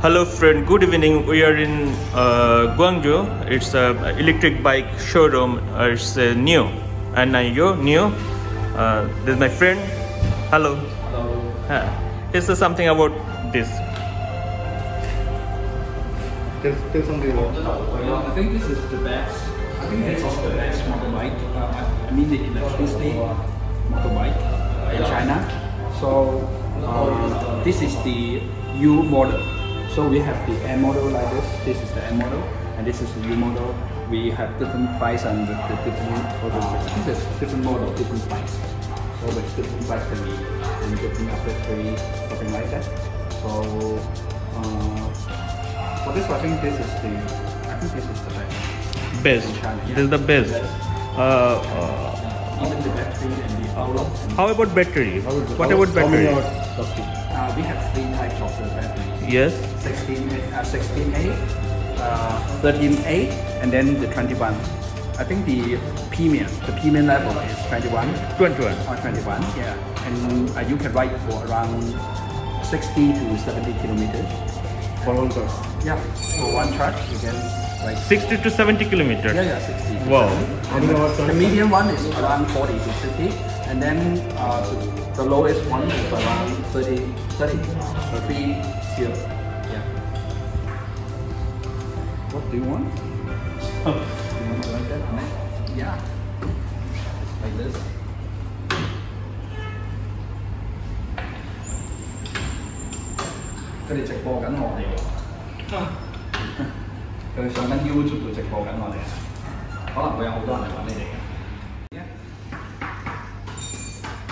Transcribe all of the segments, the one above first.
Hello friend, good evening. We are in uh, Guangzhou. It's a electric bike showroom. Uh, it's uh, NIU. And uh, you new. Uh, this is my friend. Hello. Hello. Uh, is there something about this? Tell, tell something about Well, I think this is the best. I think this is the best motorbike. Uh, I- I mean the electricity motorbike in China. So uh, this is the U model. So we have the M model like this. This is the M model, and this is the U model. We have different price and the, the different uh, this is different model, different price. So with different price can be and different battery, something like that. So. Uh, for this, I think this is the. I think this is the best. Best. In yeah. This is the best. Uh, uh, Even the battery and the outlook. how about battery? How it? What about battery? Uh, we have three types of the batteries. Yes. 16, uh, 16A, uh, 13A, and then the 21. I think the premium, the premium level is 21 21. or 21, yeah. And uh, you can ride for around 60 to 70 kilometers. For one car. Yeah, for one charge you can like 60 to 70 kilometers. Yeah, yeah, 60. to Wow. 70. How The medium one is around 40 to 50, and then uh, the lowest one is around 30, 30, or 3, 0. Yeah. What do you want? you want it like that? Yeah. Like this. 佢哋直播紧我哋喎，佢哋上紧 YouTube 度直播紧我哋啊，可能会有好多人嚟揾你哋嘅。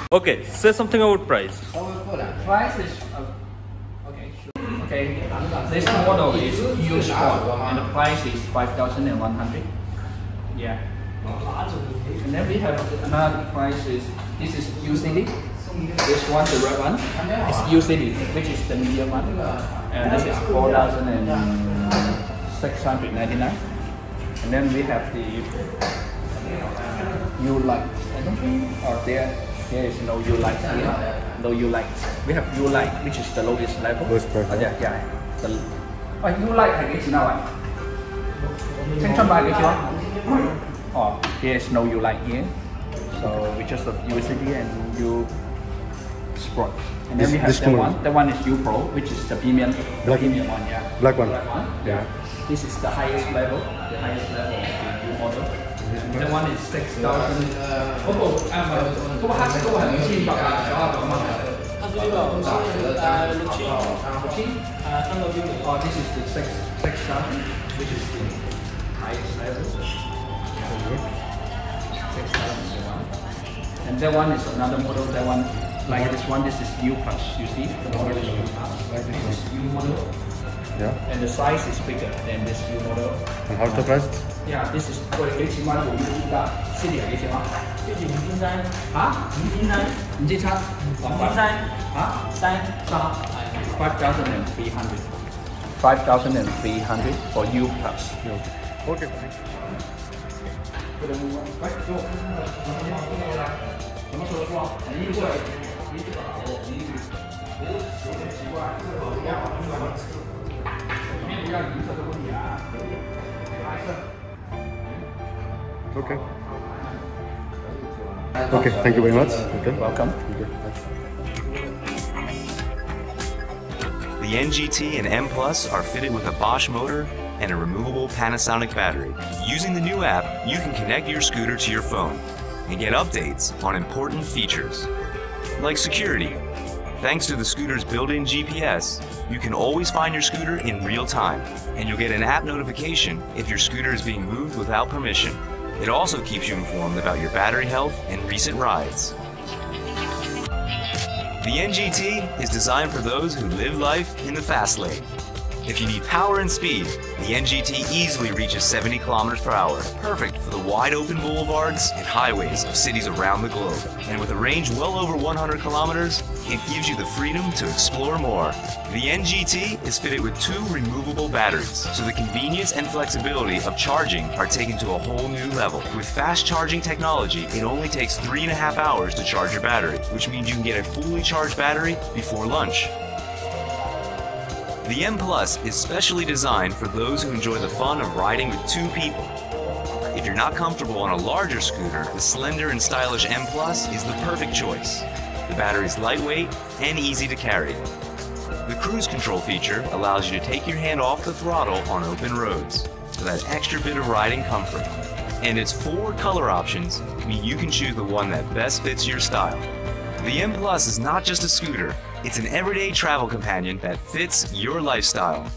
Okay, say something about price. Price is uh, okay. Sure. Okay. This model is U Sport, and the price is five thousand and one hundred. Yeah. And then we have another price is this is U City. This one, the red one, is UCD, which is the medium one. And this is 4,699. And then we have the U light. I don't think, or there, there is no U light here. No U light. We have U light, which is the lowest level. Lowest. Oh, yeah, yeah. The, oh, U light là cái now? Oh, there is no U light here. So we just have UCD and U Sport. And then This- we have this that one. one. That one is U Pro, which is the premium, the Black- premium one, yeah. black one. Black one. Yeah. This is the highest level, the highest level of the U model. That one is six thousand. 嗰个诶唔系，嗰个黑色嗰个系五千八百九十九蚊嘅。黑色呢个诶六千，六千。诶三个标准。 Oh, this is the six six thousand, which is the highest level. Six thousand one. And that one is another model. That one, like this one, this is U plus. You see, the model is U plus. This is U model, Yeah. and the size is bigger than this U model. And how's the price? Yeah, this is 喂几钱蚊部 U 㗎？City 系几钱啊？标准五千三，吓？五千三，五千七？五千三，吓？三三？Five thousand and three hundred. Five thousand and three hundred for U plus. Yeah. Okay. Okay. Okay, thank you very much. Okay. Welcome. Okay. The NGT and M Plus are fitted with a Bosch motor and a removable Panasonic battery. Using the new app, you can connect your scooter to your phone and get updates on important features like security. Thanks to the scooter's built-in GPS, you can always find your scooter in real time, and you'll get an app notification if your scooter is being moved without permission. It also keeps you informed about your battery health and recent rides. The NGT is designed for those who live life in the fast lane. If you need power and speed, the NGT easily reaches 70 kilometers per hour, perfect for the wide open boulevards and highways of cities around the globe. And with a range well over 100 kilometers, it gives you the freedom to explore more. The NGT is fitted with two removable batteries, so the convenience and flexibility of charging are taken to a whole new level. With fast charging technology, it only takes three and a half hours to charge your battery, which means you can get a fully charged battery before lunch. The M Plus is specially designed for those who enjoy the fun of riding with two people. If you're not comfortable on a larger scooter, the slender and stylish M Plus is the perfect choice. The battery is lightweight and easy to carry. The cruise control feature allows you to take your hand off the throttle on open roads for that extra bit of riding comfort. And its four color options mean you can choose the one that best fits your style. The M Plus is not just a scooter, it's an everyday travel companion that fits your lifestyle.